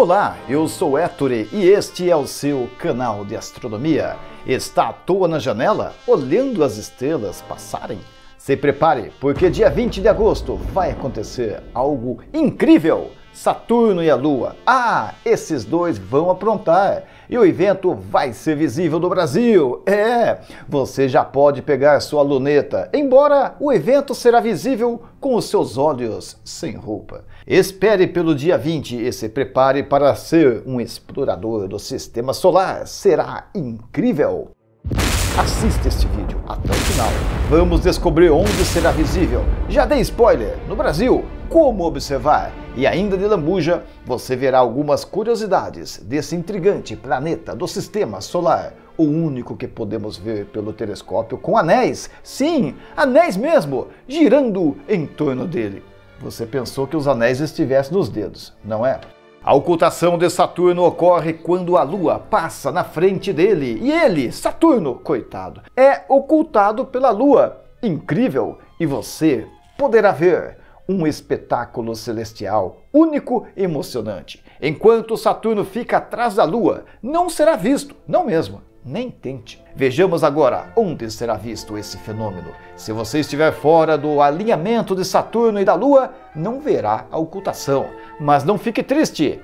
Olá, eu sou Ettore e este é o seu canal de astronomia. Está à toa na janela, olhando as estrelas passarem? Se prepare, porque dia 20 de agosto vai acontecer algo incrível! Saturno e a Lua. Ah, esses dois vão aprontar. E o evento vai ser visível no Brasil. É, você já pode pegar sua luneta, embora o evento será visível com os seus olhos sem roupa. Espere pelo dia 20 e se prepare para ser um explorador do sistema solar. Será incrível. Assista este vídeo até o final. Vamos descobrir onde será visível. Já dei spoiler. No Brasil, como observar. E ainda de lambuja, você verá algumas curiosidades desse intrigante planeta do sistema solar, o único que podemos ver pelo telescópio com anéis. Sim, anéis mesmo, girando em torno dele. Você pensou que os anéis estivessem nos dedos, não é? A ocultação de Saturno ocorre quando a Lua passa na frente dele e ele, Saturno, coitado, é ocultado pela Lua. Incrível! E você poderá ver um espetáculo celestial único e emocionante. Enquanto Saturno fica atrás da Lua, não será visto, não mesmo. Nem tente. Vejamos agora onde será visto esse fenômeno. Se você estiver fora do alinhamento de Saturno e da Lua, não verá a ocultação. Mas não fique triste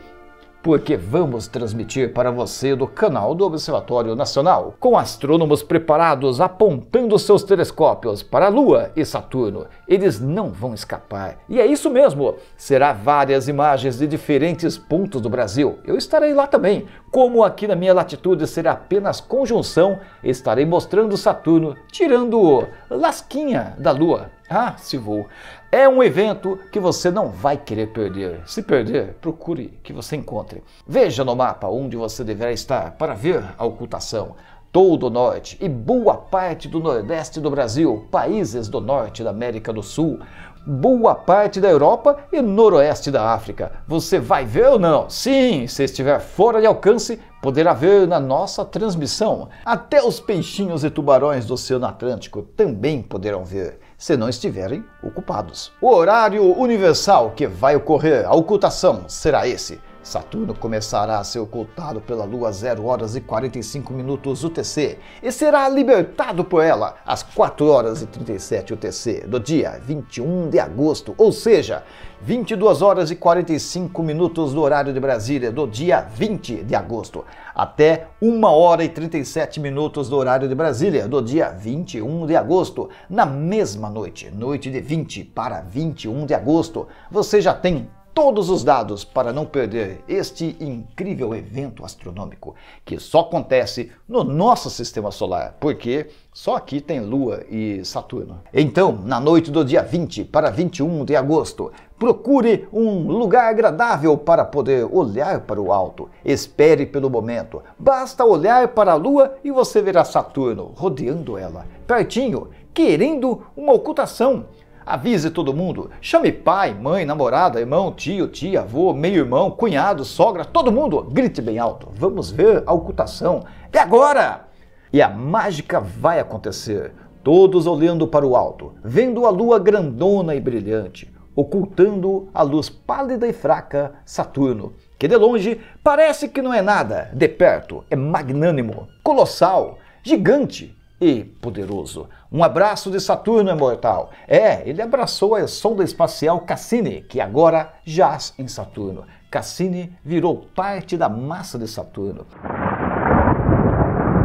porque vamos transmitir para você do canal do Observatório Nacional, com astrônomos preparados apontando seus telescópios para a Lua e Saturno. Eles não vão escapar. E é isso mesmo, será várias imagens de diferentes pontos do Brasil. Eu estarei lá também. Como aqui na minha latitude será apenas conjunção, estarei mostrando Saturno tirando lasquinha da Lua. Ah, se vou. É um evento que você não vai querer perder. Se perder, procure que você encontre. Veja no mapa onde você deverá estar para ver a ocultação. Todo o norte e boa parte do nordeste do Brasil, países do norte da América do Sul, boa parte da Europa e noroeste da África. Você vai ver ou não? Sim, se estiver fora de alcance, poderá ver na nossa transmissão. Até os peixinhos e tubarões do Oceano Atlântico também poderão ver se não estiverem ocupados. O horário universal que vai ocorrer a ocultação será esse. Saturno começará a ser ocultado pela Lua às 0 horas e 45 minutos UTC e será libertado por ela às 4 horas e 37 UTC do dia 21 de agosto, ou seja, 22 horas e 45 minutos do horário de Brasília do dia 20 de agosto, até 1 hora e 37 minutos do horário de Brasília do dia 21 de agosto, na mesma noite, noite de 20 para 21 de agosto. Você já tem todos os dados para não perder este incrível evento astronômico que só acontece no nosso sistema solar, porque só aqui tem Lua e Saturno. Então, na noite do dia 20 para 21 de agosto, procure um lugar agradável para poder olhar para o alto. Espere pelo momento. Basta olhar para a Lua e você verá Saturno rodeando ela, pertinho, querendo uma ocultação. Avise todo mundo. Chame pai, mãe, namorada, irmão, tio, tia, avô, meio-irmão, cunhado, sogra, todo mundo. Grite bem alto. Vamos ver a ocultação. É agora! E a mágica vai acontecer. Todos olhando para o alto, vendo a lua grandona e brilhante, ocultando a luz pálida e fraca Saturno, que de longe parece que não é nada, de perto é magnânimo, colossal, gigante e poderoso. Um abraço de Saturno é mortal. É, ele abraçou a sonda espacial Cassini, que agora jaz em Saturno. Cassini virou parte da massa de Saturno.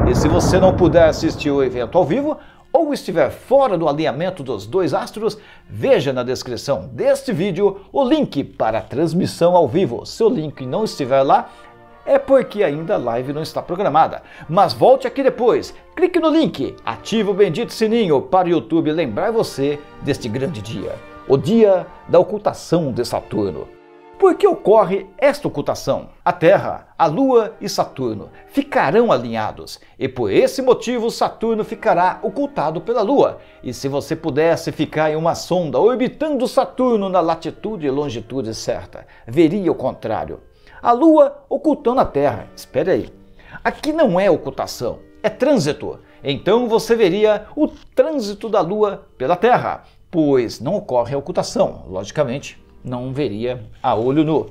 E se você não puder assistir o evento ao vivo, ou estiver fora do alinhamento dos dois astros, veja na descrição deste vídeo o link para a transmissão ao vivo. Se o link não estiver lá, é porque ainda a live não está programada. Mas volte aqui depois, clique no link, ative o bendito sininho para o YouTube lembrar você deste grande dia, o dia da ocultação de Saturno. Por que ocorre esta ocultação? A Terra, a Lua e Saturno ficarão alinhados e por esse motivo Saturno ficará ocultado pela Lua. E se você pudesse ficar em uma sonda orbitando Saturno na latitude e longitude certa, veria o contrário a Lua ocultando a Terra. Espere aí. Aqui não é ocultação, é trânsito. Então você veria o trânsito da Lua pela Terra, pois não ocorre a ocultação. Logicamente, não veria a olho nu.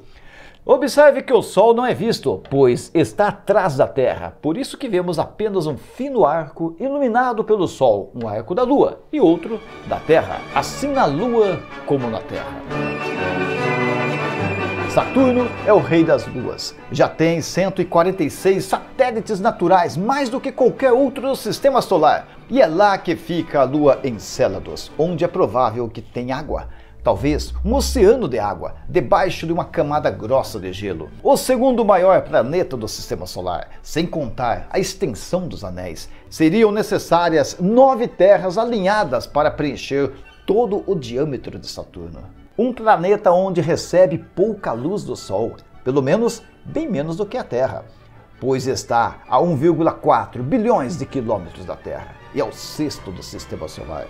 Observe que o Sol não é visto, pois está atrás da Terra. Por isso que vemos apenas um fino arco iluminado pelo Sol, um arco da Lua e outro da Terra, assim na Lua como na Terra. Saturno é o rei das luas. Já tem 146 satélites naturais, mais do que qualquer outro do sistema solar. E é lá que fica a lua Encélados, onde é provável que tenha água talvez um oceano de água, debaixo de uma camada grossa de gelo. O segundo maior planeta do sistema solar, sem contar a extensão dos anéis. Seriam necessárias nove terras alinhadas para preencher todo o diâmetro de Saturno. Um planeta onde recebe pouca luz do Sol, pelo menos bem menos do que a Terra, pois está a 1,4 bilhões de quilômetros da Terra e é o sexto do sistema solar.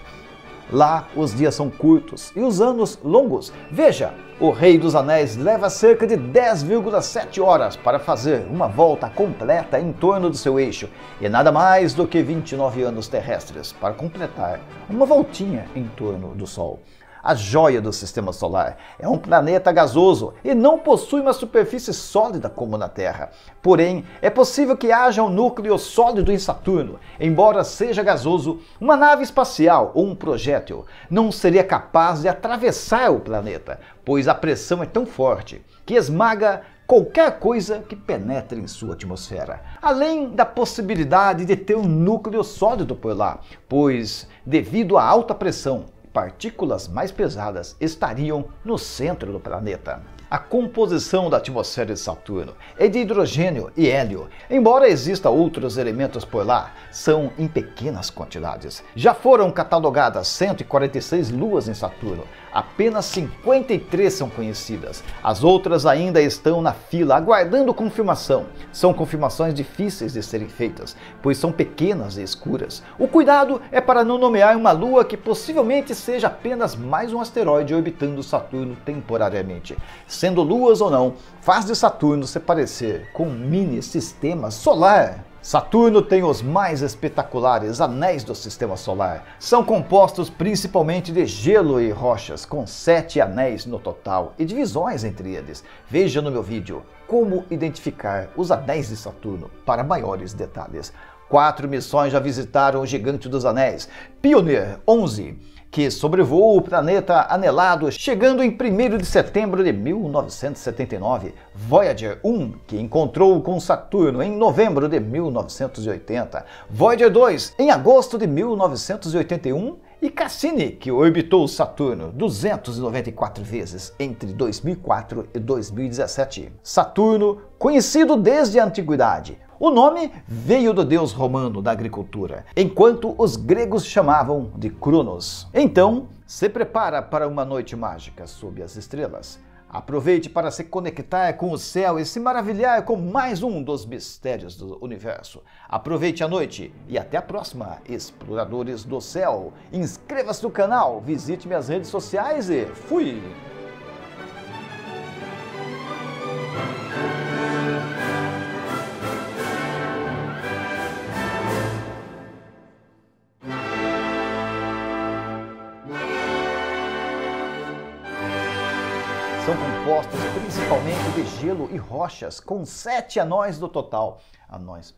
Lá os dias são curtos e os anos longos. Veja, o Rei dos Anéis leva cerca de 10,7 horas para fazer uma volta completa em torno do seu eixo e nada mais do que 29 anos terrestres para completar uma voltinha em torno do Sol a joia do sistema solar. É um planeta gasoso e não possui uma superfície sólida como na Terra. Porém, é possível que haja um núcleo sólido em Saturno. Embora seja gasoso, uma nave espacial ou um projétil não seria capaz de atravessar o planeta, pois a pressão é tão forte que esmaga qualquer coisa que penetre em sua atmosfera. Além da possibilidade de ter um núcleo sólido por lá, pois, devido à alta pressão, partículas mais pesadas estariam no centro do planeta. A composição da atmosfera de Saturno é de hidrogênio e hélio. Embora exista outros elementos por lá, são em pequenas quantidades. Já foram catalogadas 146 luas em Saturno, apenas 53 são conhecidas. As outras ainda estão na fila aguardando confirmação. São confirmações difíceis de serem feitas, pois são pequenas e escuras. O cuidado é para não nomear uma lua que possivelmente seja apenas mais um asteroide orbitando Saturno temporariamente sendo luas ou não, faz de Saturno se parecer com um mini sistema solar. Saturno tem os mais espetaculares anéis do sistema solar. São compostos principalmente de gelo e rochas, com sete anéis no total e divisões entre eles. Veja no meu vídeo como identificar os anéis de Saturno para maiores detalhes. Quatro missões já visitaram o Gigante dos Anéis. Pioneer 11 que sobrevoou o planeta anelado, chegando em 1 de setembro de 1979. Voyager 1, que encontrou com Saturno em novembro de 1980. Voyager 2, em agosto de 1981 e Cassini, que orbitou Saturno 294 vezes entre 2004 e 2017. Saturno, conhecido desde a antiguidade, o nome veio do deus romano da agricultura, enquanto os gregos chamavam de Cronos. Então, se prepara para uma noite mágica sob as estrelas. Aproveite para se conectar com o céu e se maravilhar com mais um dos mistérios do universo. Aproveite a noite e até a próxima, exploradores do céu. Inscreva-se no canal, visite minhas redes sociais e fui! Compostos principalmente de gelo e rochas, com sete anões no total. Anões.